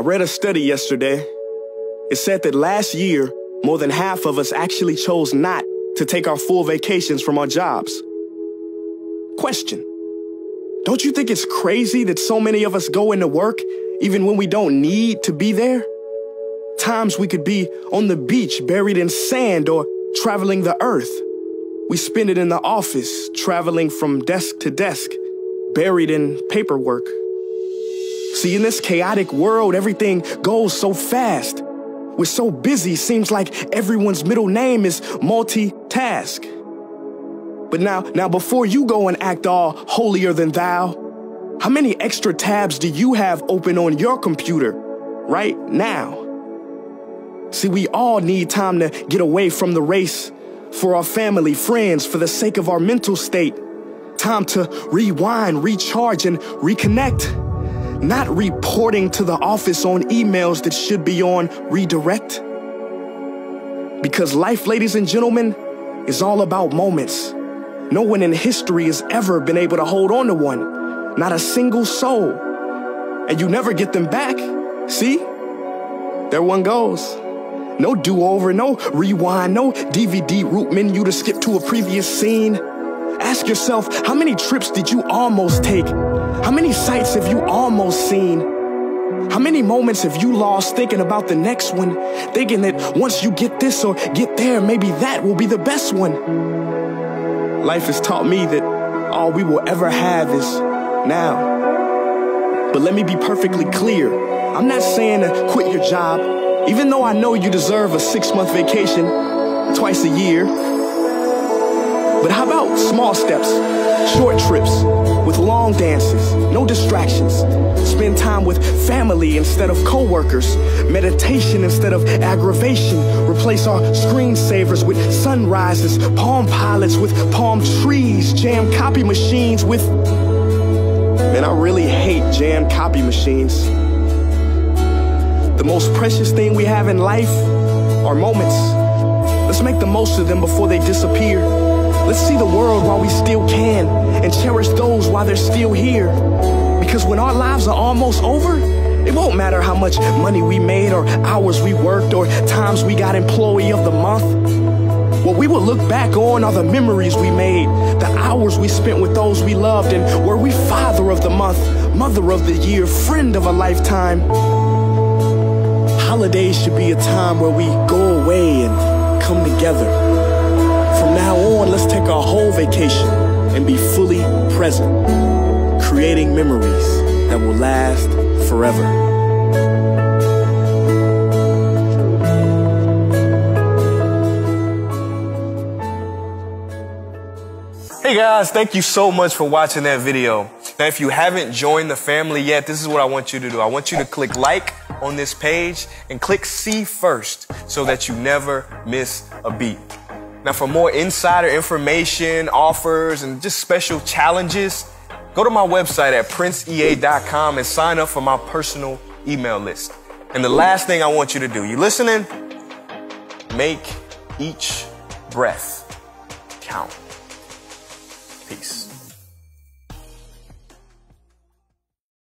read a study yesterday. It said that last year, more than half of us actually chose not to take our full vacations from our jobs. Question. Don't you think it's crazy that so many of us go into work even when we don't need to be there? Times we could be on the beach buried in sand or traveling the earth. We spend it in the office, traveling from desk to desk, buried in paperwork. See, in this chaotic world, everything goes so fast. We're so busy, seems like everyone's middle name is multitask. But now, now before you go and act all holier than thou, how many extra tabs do you have open on your computer right now? See, we all need time to get away from the race for our family, friends, for the sake of our mental state. Time to rewind, recharge, and reconnect. Not reporting to the office on emails that should be on redirect. Because life, ladies and gentlemen, is all about moments. No one in history has ever been able to hold on to one. Not a single soul. And you never get them back. See? There one goes. No do-over, no rewind, no DVD root menu to skip to a previous scene. Ask yourself, how many trips did you almost take? How many sights have you almost seen? How many moments have you lost thinking about the next one? Thinking that once you get this or get there, maybe that will be the best one. Life has taught me that all we will ever have is now. But let me be perfectly clear. I'm not saying to quit your job, even though I know you deserve a six month vacation twice a year. But how about small steps, short trips, with long dances, no distractions? Spend time with family instead of coworkers, meditation instead of aggravation. Replace our screensavers with sunrises, palm pilots with palm trees, jam copy machines with. Man, I really hate jam copy machines. The most precious thing we have in life are moments. Let's make the most of them before they disappear. Let's see the world while we still can and cherish those while they're still here. Because when our lives are almost over, it won't matter how much money we made or hours we worked or times we got employee of the month. What we will look back on are the memories we made, the hours we spent with those we loved, and were we father of the month, mother of the year, friend of a lifetime holidays should be a time where we go away and come together. Vacation and be fully present, creating memories that will last forever. Hey guys, thank you so much for watching that video. Now, if you haven't joined the family yet, this is what I want you to do. I want you to click like on this page and click see first so that you never miss a beat. Now, for more insider information, offers, and just special challenges, go to my website at princeea.com and sign up for my personal email list. And the last thing I want you to do, you listening? Make each breath count. Peace.